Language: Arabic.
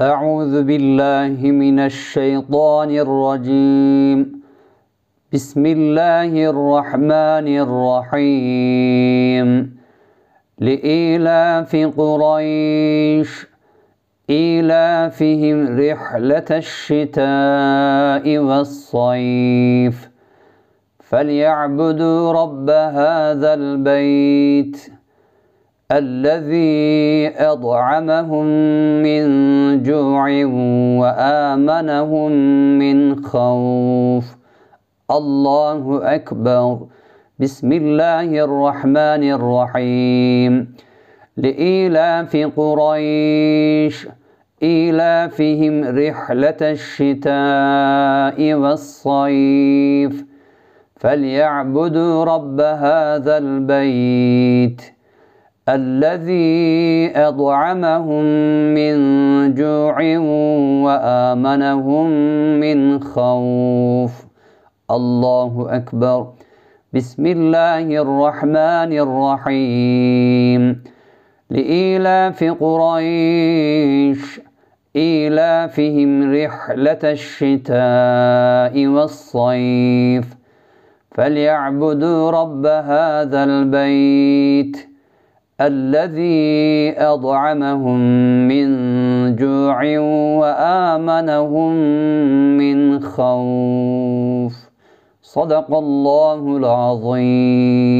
أعوذ بالله من الشيطان الرجيم. بسم الله الرحمن الرحيم. لإيلاف قريش إيلافهم رحلة الشتاء والصيف. فليعبدوا رب هذا البيت. الذي أطعمهم من جوع وآمنهم من خوف. الله أكبر. بسم الله الرحمن الرحيم. لإيلاف قريش إيلافهم رحلة الشتاء والصيف. فليعبدوا رب هذا البيت. الذي أطعمهم من جوع وآمنهم من خوف. الله أكبر. بسم الله الرحمن الرحيم. لإيلاف قريش إيلافهم رحلة الشتاء والصيف. فليعبدوا رب هذا البيت. الذي أطعمهم من جوع وآمنهم من خوف. صدق الله العظيم.